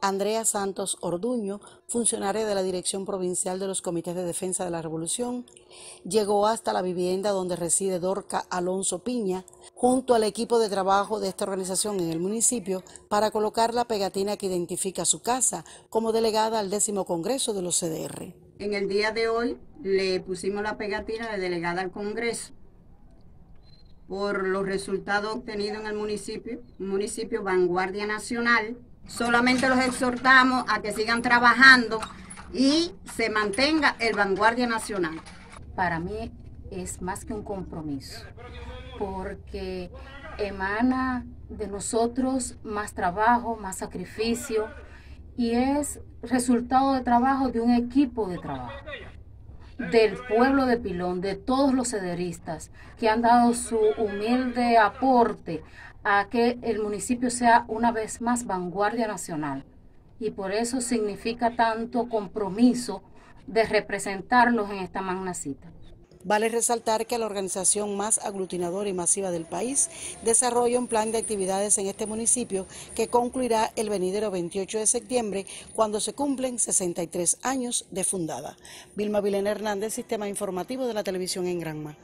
Andrea Santos Orduño, funcionaria de la Dirección Provincial de los Comités de Defensa de la Revolución, llegó hasta la vivienda donde reside Dorca Alonso Piña, junto al equipo de trabajo de esta organización en el municipio, para colocar la pegatina que identifica su casa como delegada al décimo Congreso de los CDR. En el día de hoy le pusimos la pegatina de delegada al Congreso por los resultados obtenidos en el municipio, municipio Vanguardia Nacional. Solamente los exhortamos a que sigan trabajando y se mantenga el Vanguardia Nacional. Para mí es más que un compromiso, porque emana de nosotros más trabajo, más sacrificio y es resultado de trabajo de un equipo de trabajo del pueblo de Pilón, de todos los cederistas que han dado su humilde aporte a que el municipio sea una vez más vanguardia nacional. Y por eso significa tanto compromiso de representarlos en esta magna cita. Vale resaltar que la organización más aglutinadora y masiva del país desarrolla un plan de actividades en este municipio que concluirá el venidero 28 de septiembre cuando se cumplen 63 años de fundada. Vilma Vilena Hernández, Sistema Informativo de la Televisión en Granma.